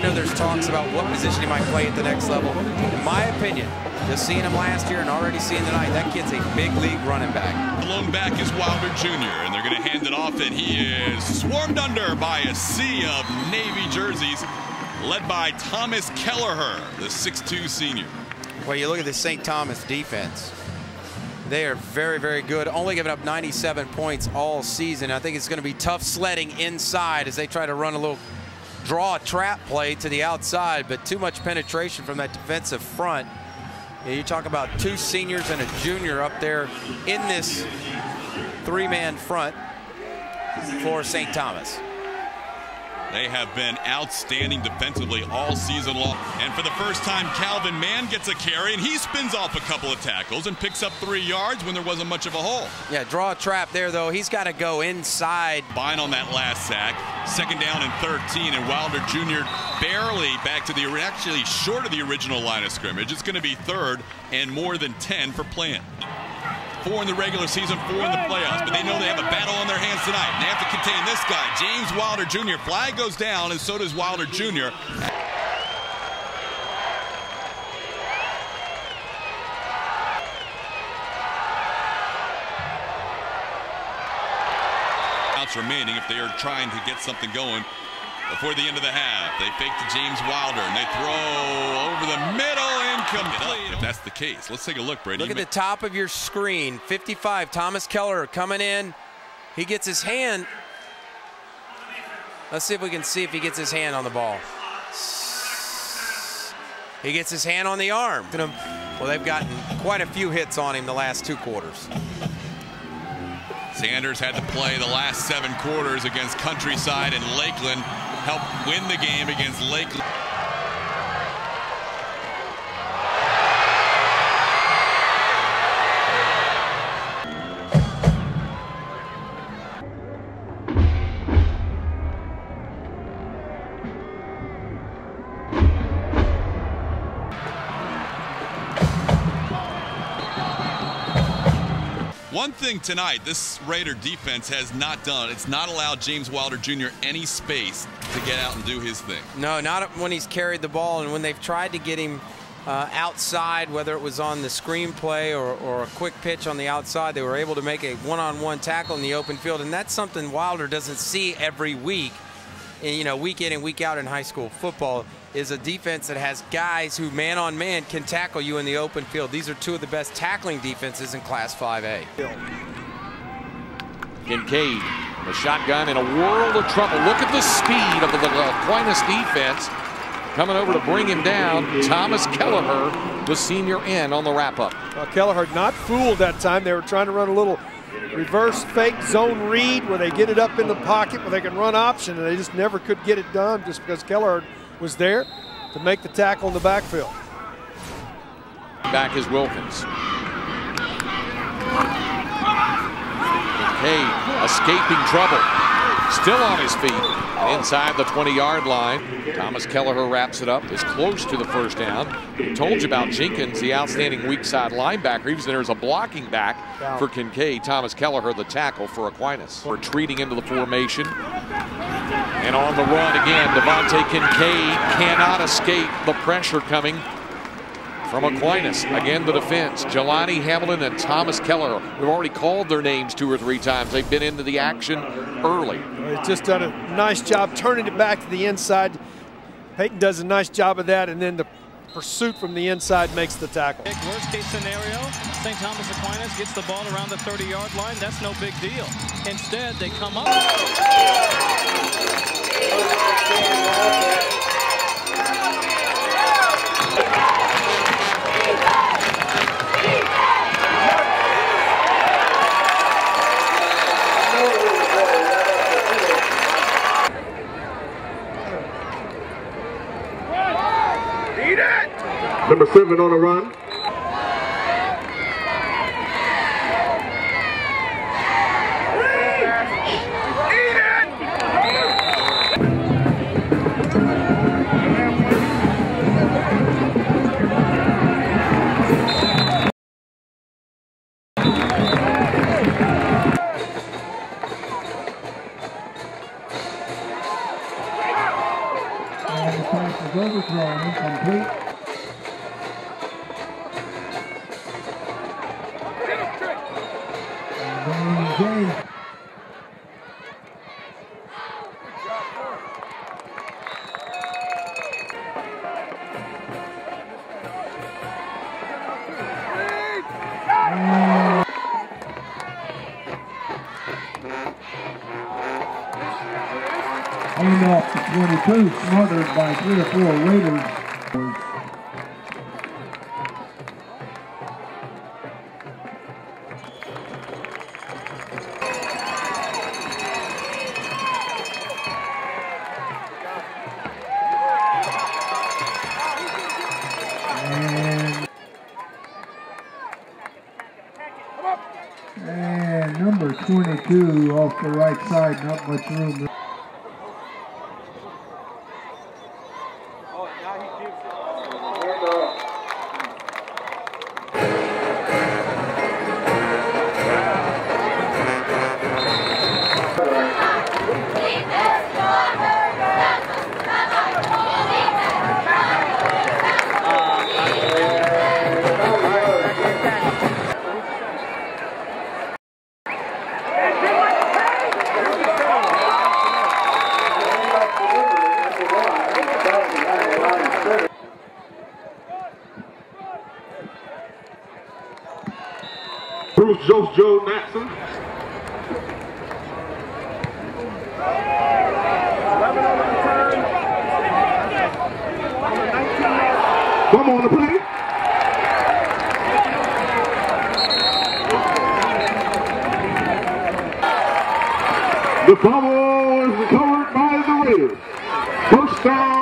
I know there's talks about what position he might play at the next level. In my opinion, just seeing him last year and already seeing tonight, that kid's a big league running back. Blown back is Wilder Jr., and they're going to hand it off, and he is swarmed under by a sea of Navy jerseys, led by Thomas Kelleher, the 6'2 senior. Well, you look at the St. Thomas defense. They are very, very good. Only giving up 97 points all season. I think it's going to be tough sledding inside as they try to run a little draw a trap play to the outside, but too much penetration from that defensive front. You talk about two seniors and a junior up there in this three-man front for St. Thomas. They have been outstanding defensively all season long. And for the first time, Calvin Mann gets a carry, and he spins off a couple of tackles and picks up three yards when there wasn't much of a hole. Yeah, draw a trap there, though. He's got to go inside. Bine on that last sack. Second down and 13, and Wilder Jr. barely back to the, actually short of the original line of scrimmage. It's going to be third and more than 10 for Plant. Four in the regular season, four in the playoffs. But they know they have a battle on their hands tonight. And they have to contain this guy, James Wilder Jr. Flag goes down, and so does Wilder Jr. remaining if they are trying to get something going before the end of the half. They fake to James Wilder, and they throw over the middle, incomplete. If that's the case, let's take a look, Brady. Look at the top of your screen. 55, Thomas Kelleher coming in. He gets his hand. Let's see if we can see if he gets his hand on the ball. He gets his hand on the arm. Well, they've gotten quite a few hits on him the last two quarters. Sanders had to play the last seven quarters against Countryside and Lakeland, helped win the game against Lakeland. One thing tonight, this Raider defense has not done, it's not allowed James Wilder Jr. any space to get out and do his thing. No, not when he's carried the ball and when they've tried to get him uh, outside, whether it was on the screenplay or, or a quick pitch on the outside, they were able to make a one-on-one -on -one tackle in the open field, and that's something Wilder doesn't see every week, you know, week in and week out in high school football is a defense that has guys who man on man can tackle you in the open field. These are two of the best tackling defenses in Class 5A. Kincaid, the shotgun in a world of trouble. Look at the speed of the Aquinas defense coming over to bring him down. Thomas Kelleher, the senior in on the wrap-up. Well, Kelleher not fooled that time. They were trying to run a little reverse fake zone read where they get it up in the pocket where they can run option, and they just never could get it done just because Kelleher was there to make the tackle in the backfield. Back is Wilkins. Kincaid escaping trouble. Still on his feet inside the 20-yard line. Thomas Kelleher wraps it up. Is close to the first down. told you about Jenkins, the outstanding weak side linebacker. He was there as a blocking back for Kincaid. Thomas Kelleher, the tackle for Aquinas. Retreating into the formation. And on the run again, Devontae Kincaid cannot escape the pressure coming from Aquinas. Again, the defense. Jelani Hamilton and Thomas Kelleher. We've already called their names two or three times. They've been into the action early. They've just done a nice job turning it back to the inside. Peyton does a nice job of that, and then the pursuit from the inside makes the tackle. Worst case scenario, St. Thomas Aquinas gets the ball around the 30-yard line. That's no big deal. Instead, they come up. Number seven on the run. Incomplete. Hand off to 22, smothered by three or four Raiders. And, and number 22 off the right side, not much room. Bruce Joe Joe Natson. Come on the play. The ball is recovered by the Raiders. First down.